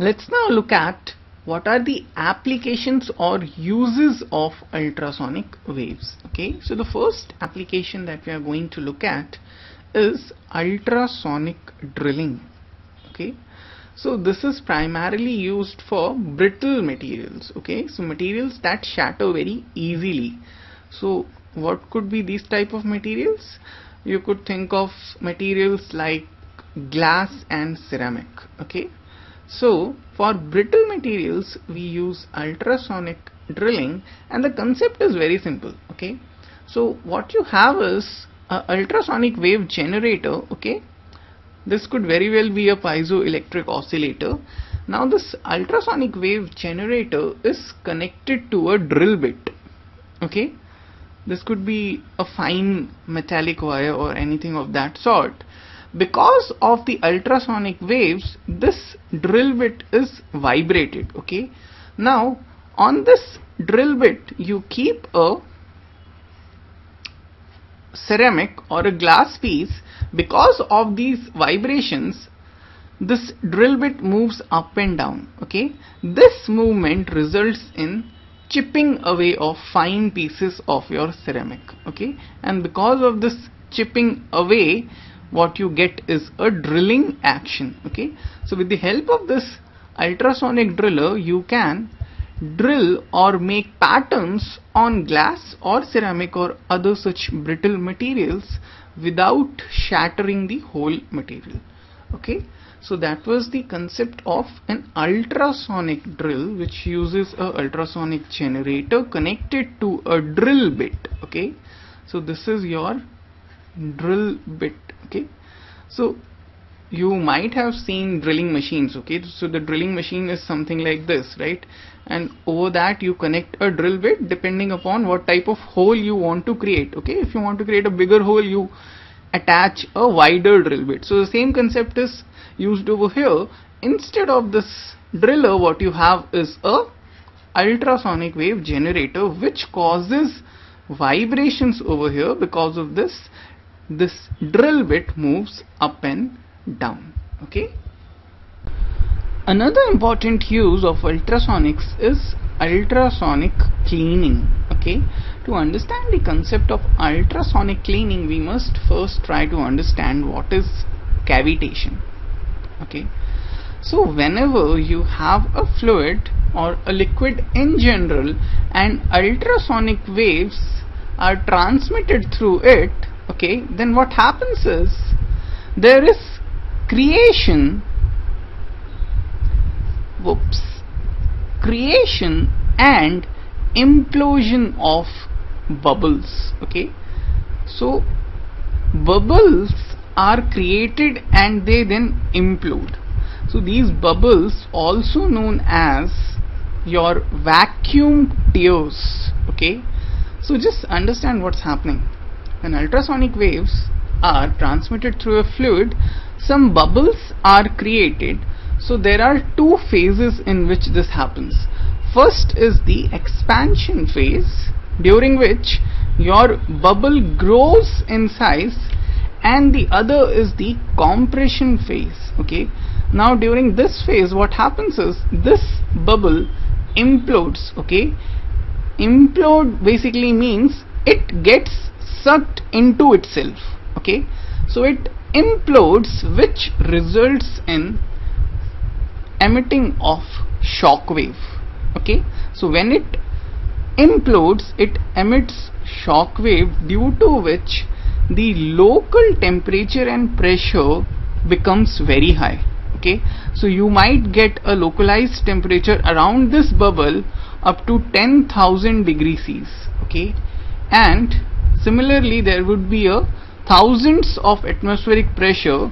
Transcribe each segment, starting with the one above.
let's now look at what are the applications or uses of ultrasonic waves okay? So the first application that we are going to look at is ultrasonic drilling okay? So this is primarily used for brittle materials okay? So materials that shatter very easily. So what could be these type of materials? You could think of materials like glass and ceramic okay so for brittle materials we use ultrasonic drilling and the concept is very simple okay? So what you have is a ultrasonic wave generator okay? This could very well be a piezoelectric oscillator. Now this ultrasonic wave generator is connected to a drill bit okay? This could be a fine metallic wire or anything of that sort because of the ultrasonic waves this drill bit is vibrated okay? Now on this drill bit you keep a ceramic or a glass piece. Because of these vibrations this drill bit moves up and down okay? This movement results in chipping away of fine pieces of your ceramic okay? And because of this chipping away what you get is a drilling action okay? So with the help of this ultrasonic driller you can drill or make patterns on glass or ceramic or other such brittle materials without shattering the whole material okay? So that was the concept of an ultrasonic drill which uses a ultrasonic generator connected to a drill bit okay? So this is your drill bit okay? So you might have seen drilling machines okay? So the drilling machine is something like this right? And over that you connect a drill bit depending upon what type of hole you want to create okay? If you want to create a bigger hole you attach a wider drill bit. So the same concept is used over here. Instead of this driller what you have is a ultrasonic wave generator which causes vibrations over here because of this this drill bit moves up and down okay? Another important use of ultrasonics is ultrasonic cleaning okay? To understand the concept of ultrasonic cleaning we must first try to understand what is cavitation okay? So whenever you have a fluid or a liquid in general and ultrasonic waves are transmitted through it okay then what happens is there is creation. Whoops. Creation and implosion of bubbles okay? So bubbles are created and they then implode. So these bubbles also known as your vacuum tears okay? So just understand what's happening when ultrasonic waves are transmitted through a fluid, some bubbles are created. So there are two phases in which this happens. First is the expansion phase during which your bubble grows in size and the other is the compression phase okay now during this phase what happens is this bubble implodes okay implode basically means it gets sucked into itself okay? So it implodes which results in emitting of shock wave okay? So when it implodes it emits shock wave due to which the local temperature and pressure becomes very high okay? So you might get a localized temperature around this bubble up to 10,000 degrees C okay? And Similarly, there would be a thousands of atmospheric pressure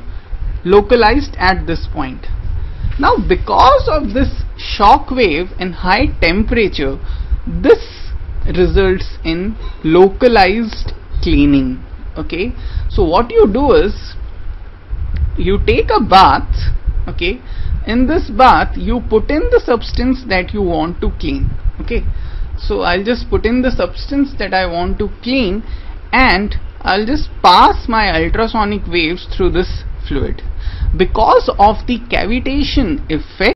localized at this point. Now because of this shock wave and high temperature, this results in localized cleaning. Okay, so what you do is you take a bath. Okay, in this bath you put in the substance that you want to clean. Okay, so I'll just put in the substance that I want to clean and I'll just pass my ultrasonic waves through this fluid. Because of the cavitation effect